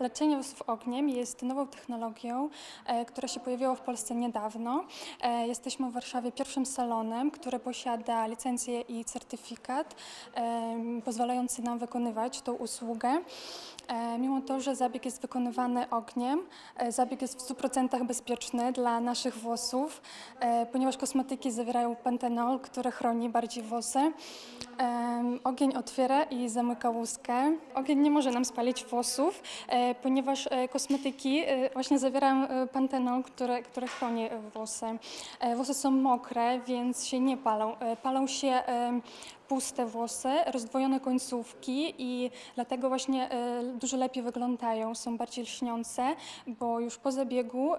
Leczenie włosów ogniem jest nową technologią, e, która się pojawiła w Polsce niedawno. E, Jesteśmy w Warszawie pierwszym salonem, który posiada licencję i certyfikat em, pozwalający nam wykonywać tą usługę. E, Mimo to, że zabieg jest wykonywany ogniem, e, zabieg jest w 100% bezpieczny dla naszych włosów, e, ponieważ kosmetyki zawierają pantenol, który chroni bardziej włosy. Ogień otwiera i zamyka łuskę. Ogień nie może nam spalić włosów, ponieważ kosmetyki właśnie zawierają pantenol, który, który chroni włosy. Włosy są mokre, więc się nie palą. Palą się puste włosy, rozdwojone końcówki i dlatego właśnie e, dużo lepiej wyglądają, są bardziej lśniące, bo już po zabiegu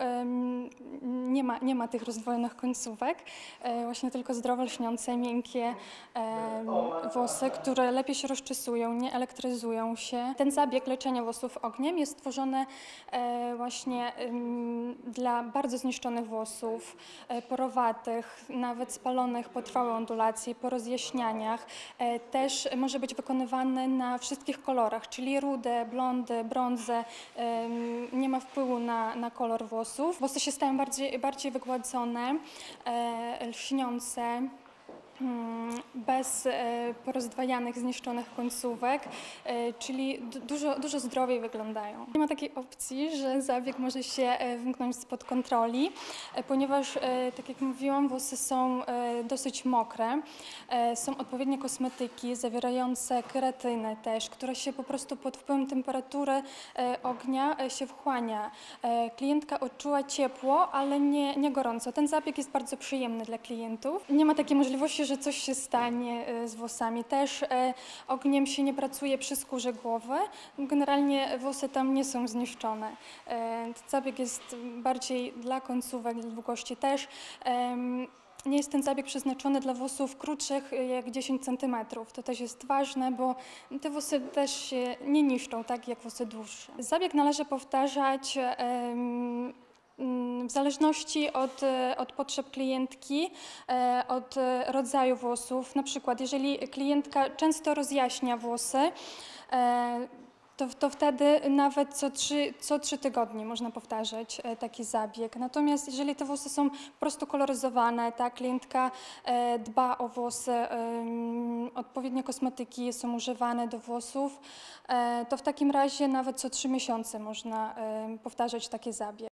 nie ma, nie ma tych rozdwojonych końcówek, e, właśnie tylko zdrowe, lśniące, miękkie włosy, które lepiej się rozczesują, nie elektryzują się. Ten zabieg leczenia włosów ogniem jest stworzony e, właśnie dla bardzo zniszczonych włosów, porowatych, nawet spalonych po trwałej ondulacji, po rozjaśnianiach. E, Też może być wykonywany na wszystkich kolorach, czyli rude, blondy, brązy. Nie ma wpływu na, na kolor włosów. Włosy się stają bardziej, bardziej wygładzone, e, lśniące. Bez e, porozdwajanych, zniszczonych końcówek, e, czyli du- dużo, dużo zdrowiej wyglądają. Nie ma takiej opcji, że zabieg może się e, wymknąć spod kontroli, ponieważ, tak jak mówiłam, włosy są dosyć mokre. Są odpowiednie kosmetyki zawierające keratynę też, która się po prostu pod wpływem temperatury ognia się wchłania. Klientka odczuła ciepło, ale nie, nie gorąco. Ten zabieg jest bardzo przyjemny dla klientów. Nie ma takiej możliwości, że coś się stanie e, z włosami. Też e, ogniem się nie pracuje przy skórze głowy. Generalnie włosy tam nie są zniszczone. E, zabieg jest bardziej dla końcówek, długości też. Nie jest ten zabieg przeznaczony dla włosów krótszych e, jak 10 cm. To też jest ważne, bo te włosy też się nie niszczą tak jak włosy dłuższe. Zabieg należy powtarzać w zależności od, e, od potrzeb klientki, e, od e, rodzaju włosów. Na przykład, jeżeli klientka często rozjaśnia włosy, to, to wtedy nawet co trzy, co trzy tygodnie można powtarzać taki zabieg. Natomiast jeżeli te włosy są po prostu koloryzowane, ta klientka dba o włosy, odpowiednie kosmetyki są używane do włosów, to w takim razie nawet co trzy miesiące można powtarzać taki zabieg.